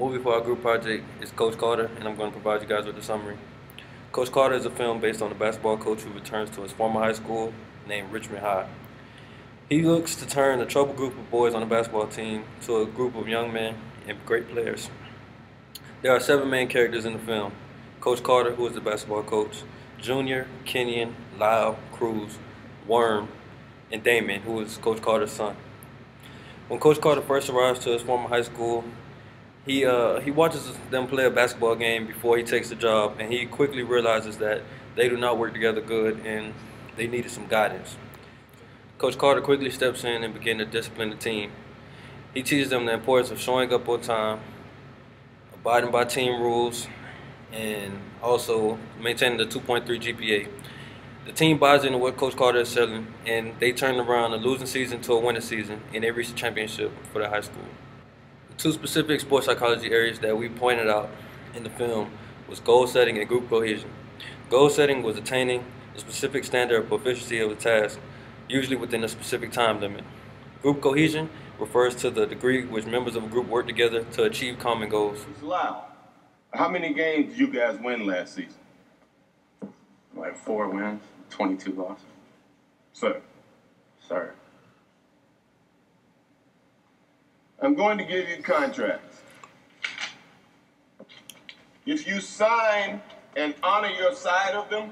movie for our group project is Coach Carter, and I'm going to provide you guys with a summary. Coach Carter is a film based on a basketball coach who returns to his former high school named Richmond High. He looks to turn a troubled group of boys on the basketball team to a group of young men and great players. There are seven main characters in the film. Coach Carter, who is the basketball coach, Junior, Kenyon, Lyle, Cruz, Worm, and Damien, who is Coach Carter's son. When Coach Carter first arrives to his former high school, he uh, he watches them play a basketball game before he takes the job, and he quickly realizes that they do not work together good, and they needed some guidance. Coach Carter quickly steps in and begins to discipline the team. He teaches them the importance of showing up on time, abiding by team rules, and also maintaining the 2.3 GPA. The team buys into what Coach Carter is selling, and they turn around a losing season to a winning season, and they reach the championship for the high school. The two specific sports psychology areas that we pointed out in the film was goal setting and group cohesion. Goal setting was attaining a specific standard of proficiency of a task, usually within a specific time limit. Group cohesion refers to the degree which members of a group work together to achieve common goals. Lyle, how many games did you guys win last season? Like four wins, 22 losses. Sir, Sir. I'm going to give you contracts. If you sign and honor your side of them,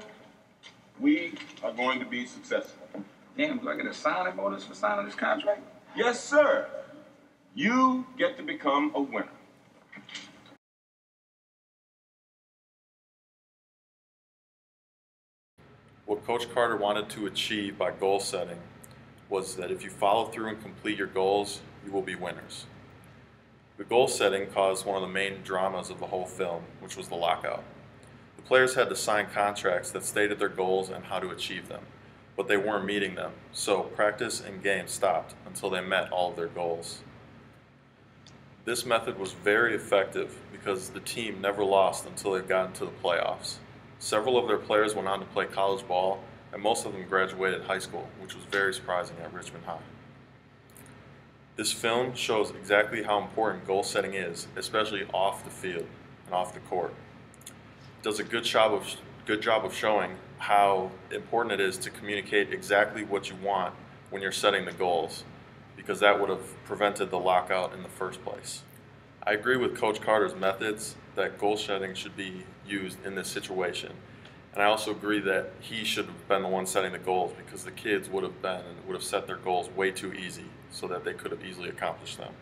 we are going to be successful. Damn, do I get a signing bonus for signing this contract? Yes, sir. You get to become a winner. What Coach Carter wanted to achieve by goal setting was that if you follow through and complete your goals, you will be winners. The goal setting caused one of the main dramas of the whole film, which was the lockout. The players had to sign contracts that stated their goals and how to achieve them, but they weren't meeting them, so practice and games stopped until they met all of their goals. This method was very effective because the team never lost until they got into the playoffs. Several of their players went on to play college ball, and most of them graduated high school, which was very surprising at Richmond High. This film shows exactly how important goal setting is, especially off the field and off the court. It does a good job of good job of showing how important it is to communicate exactly what you want when you're setting the goals, because that would have prevented the lockout in the first place. I agree with Coach Carter's methods that goal setting should be used in this situation. And I also agree that he should have been the one setting the goals because the kids would have been and would have set their goals way too easy so that they could have easily accomplished them.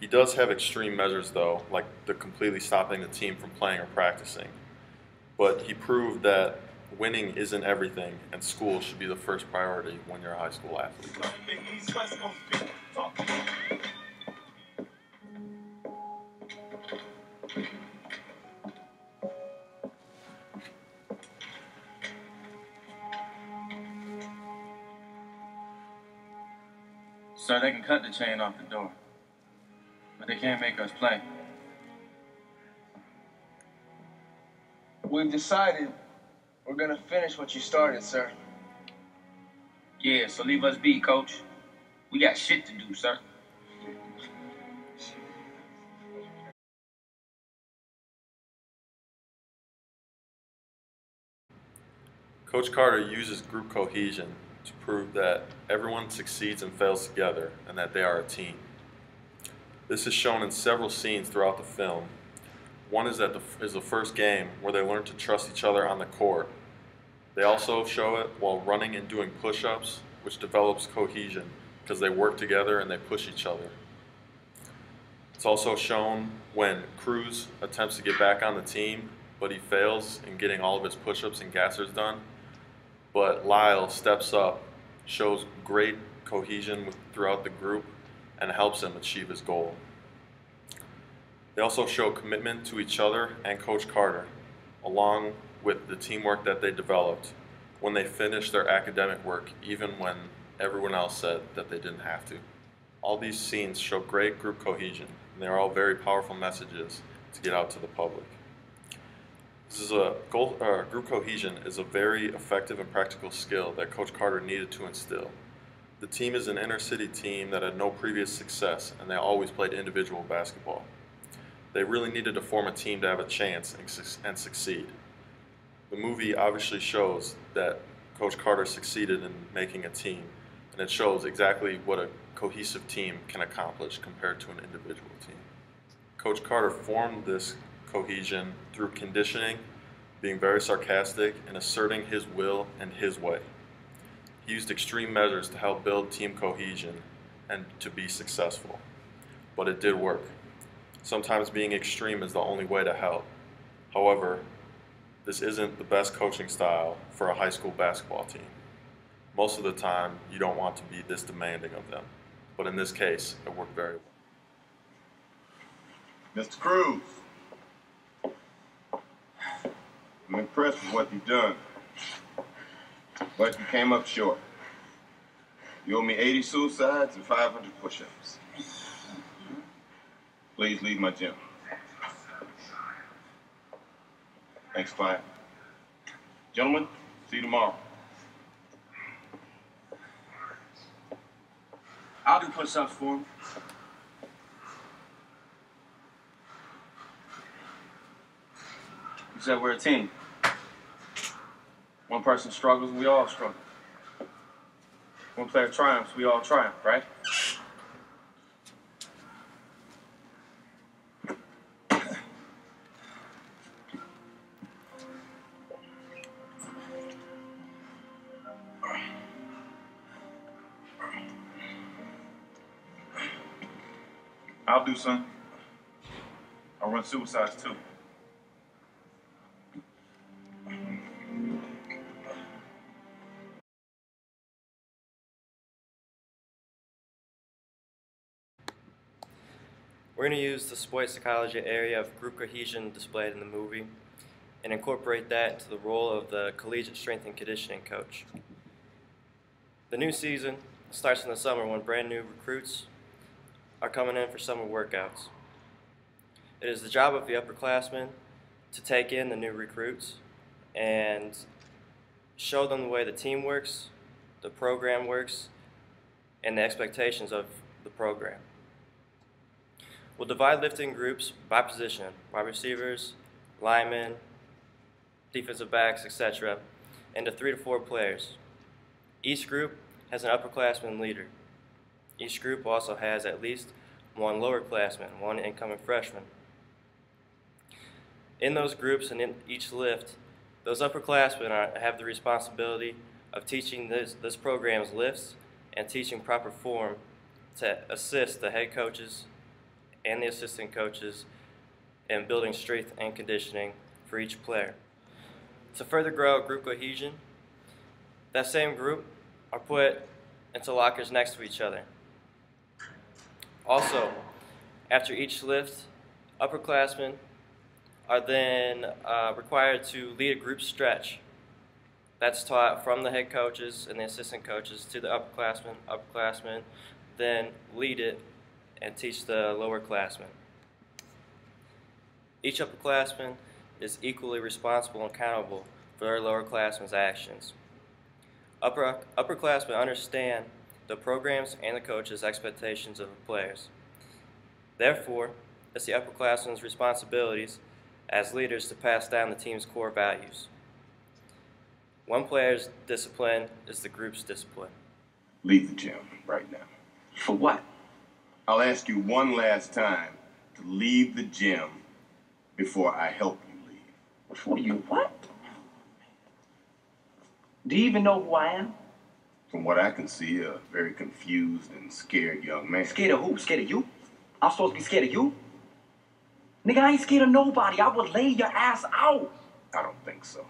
He does have extreme measures though, like the completely stopping the team from playing or practicing. But he proved that winning isn't everything and school should be the first priority when you're a high school athlete. Sir, they can cut the chain off the door, but they can't make us play. We've decided we're gonna finish what you started, sir. Yeah, so leave us be, coach. We got shit to do, sir. Coach Carter uses group cohesion to prove that everyone succeeds and fails together and that they are a team. This is shown in several scenes throughout the film. One is that the, is the first game where they learn to trust each other on the court. They also show it while running and doing push-ups, which develops cohesion because they work together and they push each other. It's also shown when Cruz attempts to get back on the team, but he fails in getting all of his push-ups and gassers done but Lyle steps up, shows great cohesion with, throughout the group, and helps him achieve his goal. They also show commitment to each other and Coach Carter, along with the teamwork that they developed when they finished their academic work, even when everyone else said that they didn't have to. All these scenes show great group cohesion, and they're all very powerful messages to get out to the public. This is a goal, uh, group cohesion is a very effective and practical skill that Coach Carter needed to instill. The team is an inner city team that had no previous success and they always played individual basketball. They really needed to form a team to have a chance and, and succeed. The movie obviously shows that Coach Carter succeeded in making a team, and it shows exactly what a cohesive team can accomplish compared to an individual team. Coach Carter formed this cohesion through conditioning, being very sarcastic, and asserting his will and his way. He used extreme measures to help build team cohesion and to be successful. But it did work. Sometimes being extreme is the only way to help. However, this isn't the best coaching style for a high school basketball team. Most of the time, you don't want to be this demanding of them. But in this case, it worked very well. Mr. Cruz, I'm impressed with what you've done, but you came up short. You owe me 80 suicides and 500 push-ups. Please leave my gym. Thanks, Clyde. Gentlemen, see you tomorrow. I'll do push-ups for him. You said we're a team. One person struggles, we all struggle. One player triumphs, we all triumph, right? I'll do some. I'll run suicides too. We're going to use the sport psychology area of group cohesion displayed in the movie and incorporate that into the role of the collegiate strength and conditioning coach. The new season starts in the summer when brand new recruits are coming in for summer workouts. It is the job of the upperclassmen to take in the new recruits and show them the way the team works, the program works, and the expectations of the program. We'll divide lifting groups by position, wide receivers, linemen, defensive backs, etc., into three to four players. Each group has an upperclassman leader. Each group also has at least one lowerclassman, one incoming freshman. In those groups and in each lift, those upperclassmen are, have the responsibility of teaching this, this program's lifts and teaching proper form to assist the head coaches and the assistant coaches in building strength and conditioning for each player. To further grow group cohesion, that same group are put into lockers next to each other. Also, after each lift, upperclassmen are then uh, required to lead a group stretch. That's taught from the head coaches and the assistant coaches to the upperclassmen, upperclassmen, then lead it and teach the lowerclassmen. Each upperclassman is equally responsible and accountable for their lowerclassmen's actions. Upper, upperclassmen understand the programs and the coaches' expectations of the players. Therefore, it's the upperclassmen's responsibilities as leaders to pass down the team's core values. One player's discipline is the group's discipline. Leave the gym right now. For what? I'll ask you one last time to leave the gym before I help you leave. Before you what? Do you even know who I am? From what I can see, a very confused and scared young man. Scared of who? Scared of you? I'm supposed to be scared of you? Nigga, I ain't scared of nobody. I would lay your ass out. I don't think so.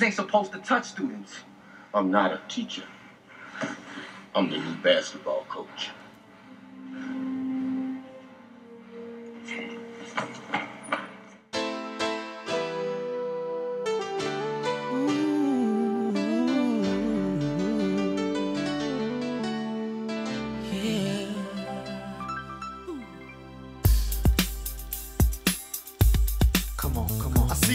Teachers ain't supposed to touch students. I'm not a teacher. I'm the new basketball coach.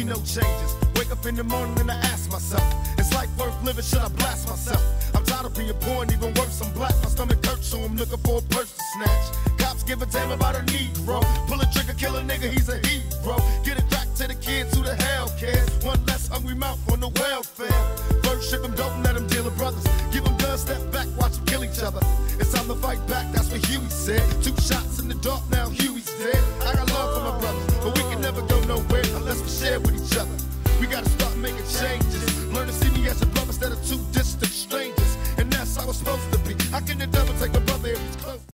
no changes. Wake up in the morning and I ask myself, is life worth living? Should I blast myself? I'm tired of being poor and even worse, I'm black. My stomach hurts, so I'm looking for a purse to snatch. Cops give a damn about a Negro. Pull a trigger, kill a nigga, he's a hero. Get it back to the kids who the hell cares. One less hungry mouth on the welfare. First ship them, don't let them deal with brothers. Give them guns, step back, watch them kill each other. It's time to fight back, that's what Huey said. Two shots in the dark, now Huey